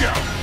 go.